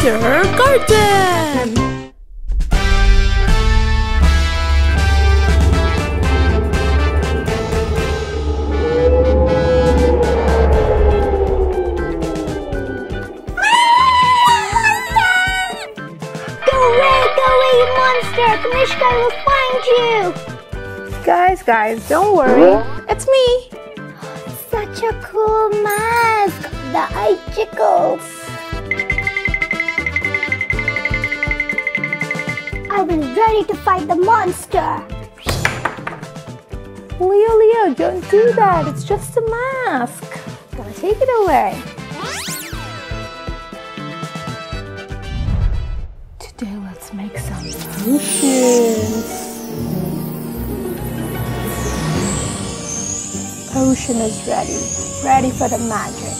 Kindergarten! Go away, go away, you monster! Kanishka will find you! Guys, guys, don't worry. It's me. Such a cool mask! The icicles! I was ready to fight the monster! Leo, Leo, don't do that. It's just a mask. Gotta take it away. Today, let's make some potions. Potion is ready. Ready for the magic.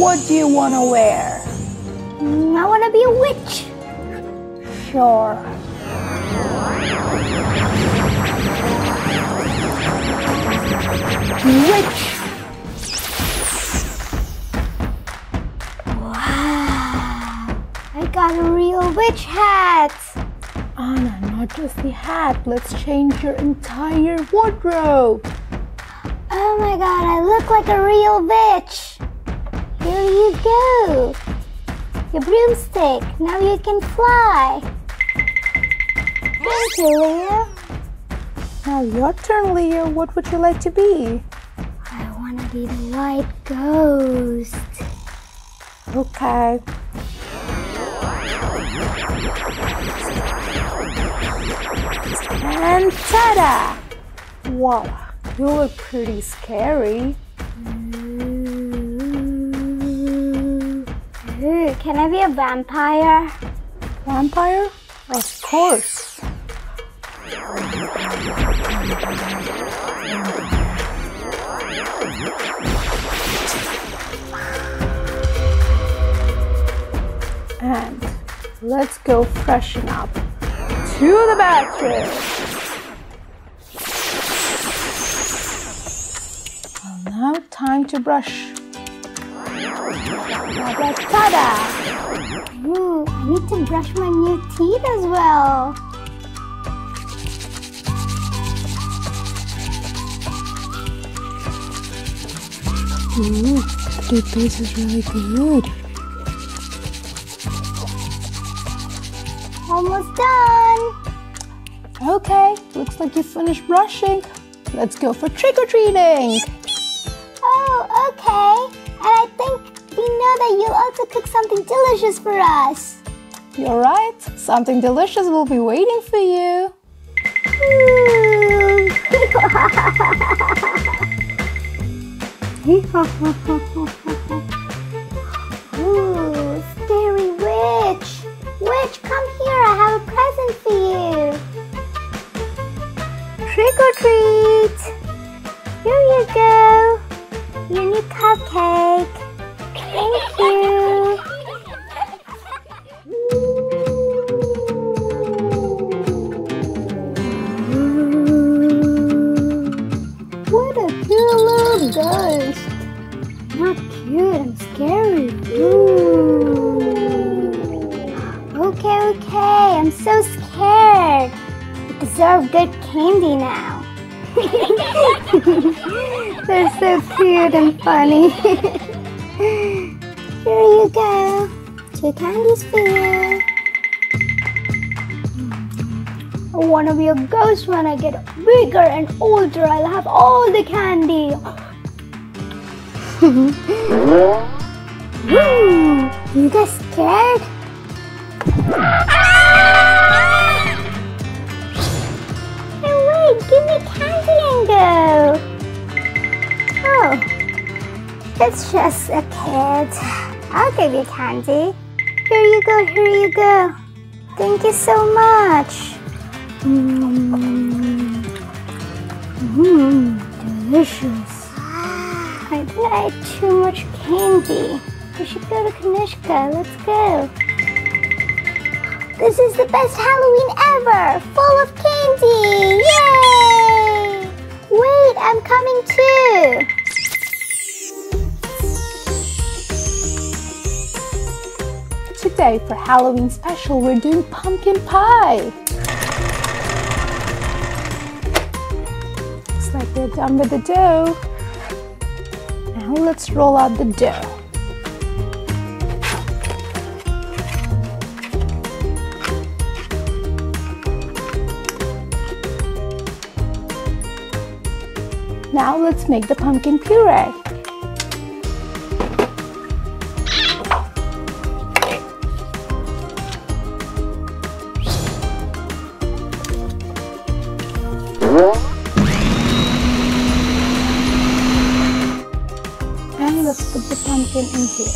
What do you want to wear? I want to be a witch! Sure. Witch. Wow! I got a real witch hat! Anna, not just the hat. Let's change your entire wardrobe. Oh my god, I look like a real witch! Here you go! Your broomstick, now you can fly! Thank you, Leo! Now your turn, Leo. What would you like to be? I want to be the white ghost. Okay. And ta-da! Wow, you look pretty scary. Ooh, can I be a vampire? Vampire? Of course. And let's go freshen up to the bathroom. Well, now time to brush. Ta-da! Ooh, I need to brush my new teeth as well. Ooh, toothpaste is really good. Almost done. Okay, looks like you finished brushing. Let's go for trick or treating. Oh, okay. And I think we know that you'll also cook something delicious for us. You're right, something delicious will be waiting for you. Hmm. Ooh, scary witch. Witch, come here. I have a present for you. Trick or treat. Here you go. Your new cupcake. Thank you. I'm so scared. I deserve good candy now. They're so cute and funny. Here you go. Two candies for you. I want to be a ghost when I get bigger and older. I'll have all the candy. You guys scared? It's just a kid. I'll give you candy. Here you go, here you go. Thank you so much. Mmm, mm, delicious. I think I ate too much candy. We should go to Kanishka. Let's go. This is the best Halloween ever! Full of candy! Yay! Wait, I'm coming too! Today for Halloween special we're doing pumpkin pie. Looks like we're done with the dough. Now let's roll out the dough. Now let's make the pumpkin puree. Pumpkin in here.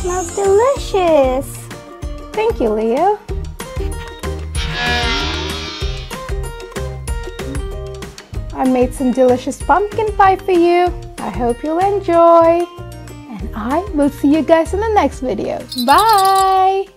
Smells delicious. Thank you, Leo. I made some delicious pumpkin pie for you. I hope you'll enjoy. And I will see you guys in the next video. Bye!